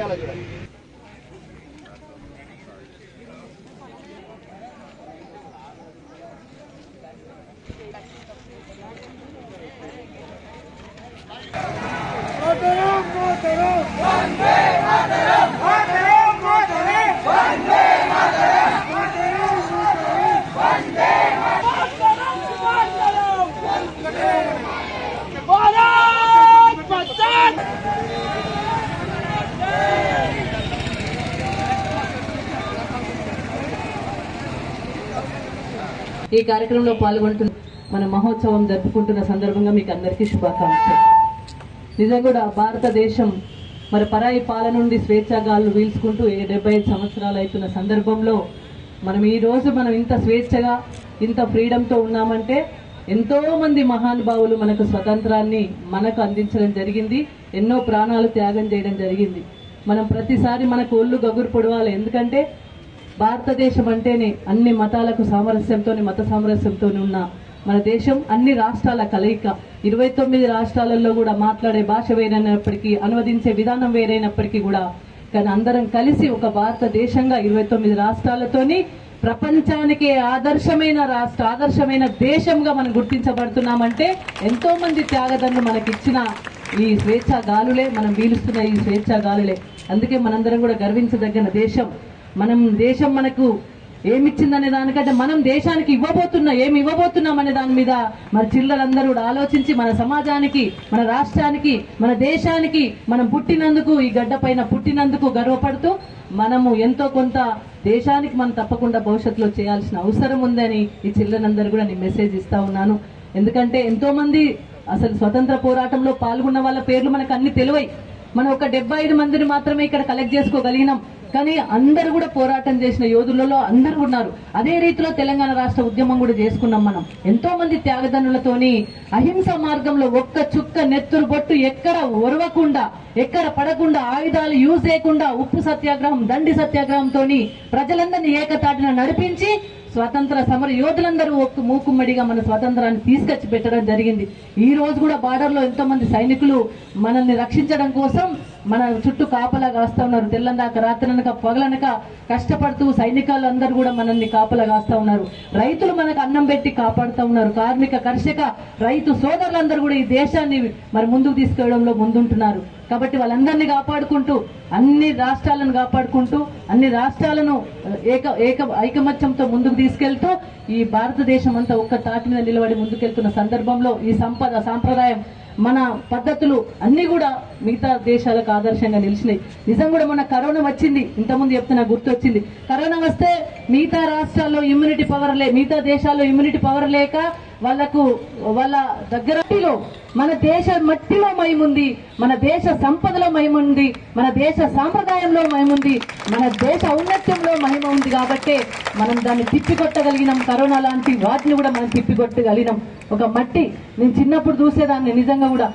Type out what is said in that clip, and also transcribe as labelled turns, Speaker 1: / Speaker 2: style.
Speaker 1: भारत
Speaker 2: ఈ కార్యక్రమంలో పాల్గొంటున్న మన మహోత్సవం జరుపుకుంటున్న సందర్భంగా మీకు అందరికీ శుభాకాంక్షలు. నిజంగా కూడా భారతదేశం మరి పరాయి పాల నుండి స్వేచ్ఛగాలు వీల్చుకుంటూ డెబ్బై ఐదు సంవత్సరాలు అవుతున్న సందర్భంలో మనం ఈ రోజు మనం ఇంత స్వేచ్ఛగా ఇంత ఫ్రీడంతో ఉన్నామంటే ఎంతో మంది మహానుభావులు మనకు స్వతంత్రాన్ని మనకు అందించడం జరిగింది ఎన్నో ప్రాణాలు త్యాగం చేయడం జరిగింది. మనం ప్రతిసారి మనకు ఒళ్ళు గగురు పొడవాలి. ఎందుకంటే భారతదేశం అంటేనే అన్ని మతాలకు సామరస్యంతో మత సామరస్యంతో ఉన్న మన దేశం అన్ని రాష్ట్రాల కలయిక. ఇరవై తొమ్మిది రాష్ట్రాలలో కూడా మాట్లాడే భాష వేరైనప్పటికీ అనువదించే విధానం వేరైనప్పటికీ కూడా కానీ అందరం కలిసి ఒక భారతదేశంగా ఇరవై తొమ్మిది రాష్ట్రాలతోని ప్రపంచానికి ఆదర్శమైన రాష్ట్ర ఆదర్శమైన దేశంగా మనం గుర్తించబడుతున్నామంటే ఎంతో మంది త్యాగదన్ను మనకిచ్చిన ఈ స్వేచ్ఛా గాలులే మనం పీలుస్తున్న ఈ స్వేచ్ఛా గాలులే. అందుకే మనందరం కూడా గర్వించదగిన దేశం. మనం దేశం మనకు ఏమిచ్చిందనే దానికంటే మనం దేశానికి ఇవ్వబోతున్నా ఏమి ఇవ్వబోతున్నాం అనే దాని మీద మన చిల్లలందరూ కూడా ఆలోచించి మన సమాజానికి మన రాష్ట్రానికి మన దేశానికి మనం పుట్టినందుకు ఈ గడ్డ పైన పుట్టినందుకు గర్వపడుతూ మనము ఎంతో కొంత దేశానికి మనం తప్పకుండా భవిష్యత్తులో చేయాల్సిన అవసరం ఉందని ఈ చిల్లలందరూ కూడా నేను మెసేజ్ ఇస్తా ఉన్నాను. ఎందుకంటే ఎంతో మంది అసలు స్వతంత్ర పోరాటంలో పాల్గొన్న వాళ్ళ పేర్లు మనకు అన్ని తెలివై. మనం ఒక డెబ్బై ఐదు మందిని మాత్రమే ఇక్కడ కలెక్ట్ చేసుకోగలిగినాం. కానీ అందరూ కూడా పోరాటం చేసిన యోధులలో అందరూ ఉన్నారు. అదే రీతిలో తెలంగాణ రాష్ట్ర ఉద్యమం కూడా చేసుకున్నాం మనం. ఎంతో మంది త్యాగదనులతోని అహింస మార్గంలో ఒక్క చుక్క నెత్తురు బొట్టు ఎక్కడ ఒరవకుండా ఎక్కడ పడకుండా ఆయుధాలు యూజ్ చేయకుండా ఉప్పు సత్యాగ్రహం దండి సత్యాగ్రహంతోని ప్రజలందరినీ ఏకతాటిన నడిపించి స్వతంత్ర సమర యోధులందరూ ఒక్క మూకుమ్మడిగా మన స్వాతంత్రాన్ని తీసుకొచ్చి పెట్టడం జరిగింది. ఈ రోజు కూడా బార్డర్లో ఎంతో మంది సైనికులు మనల్ని రక్షించడం కోసం మన చుట్టూ కాపలా కాస్తా ఉన్నారు. తెల్లందాక రాత్రనక పగలనక కష్టపడుతూ సైనికాలందరూ కూడా మనల్ని కాపలా కాస్తా ఉన్నారు. రైతులు మనకు అన్నం పెట్టి కాపాడుతూ ఉన్నారు. కార్మిక కర్షక రైతు సోదరులందరూ కూడా ఈ దేశాన్ని మరి ముందుకు తీసుకెళ్ళడంలో ముందుంటున్నారు. కాబట్టి వాళ్ళందరినీ కాపాడుకుంటూ అన్ని రాష్ట్రాలను కాపాడుకుంటూ అన్ని రాష్ట్రాలను ఏక ఏక ఐకమత్యంతో ముందుకు తీసుకెళ్తూ ఈ భారతదేశం అంతా ఒక్క తాటి మీద నిలబడి ముందుకెళ్తున్న సందర్భంలో ఈ సంపద సాంప్రదాయం మన పద్ధతులు అన్ని కూడా మిగతా దేశాలకు ఆదర్శంగా నిలిచినాయి. నిజం కూడా మన కరోనా వచ్చింది. ఇంతకుముందు చెప్తే నాకు గుర్తొచ్చింది. కరోనా వస్తే మిగతా రాష్ట్రాల్లో ఇమ్యూనిటీ పవర్ లే మిగతా దేశాల్లో ఇమ్యూనిటీ పవర్ లేక వాళ్ళకు వాళ్ళ దగ్గరలో మన దేశ మట్టిలో మయముంది మన దేశ సంపదలో మయముంది మన దేశ సాంప్రదాయంలో మయముంది మన దేశ ఔన్నత్యంలో మహిమ ఉంది కాబట్టి మనం దాన్ని తిప్పికొట్టగలిగినాం. కరోనా లాంటి వాటిని కూడా మనం తిప్పికొట్టగలిగినాం. ఒక మట్టి నేను చిన్నప్పుడు చూసేదాన్ని నిజంగా కూడా.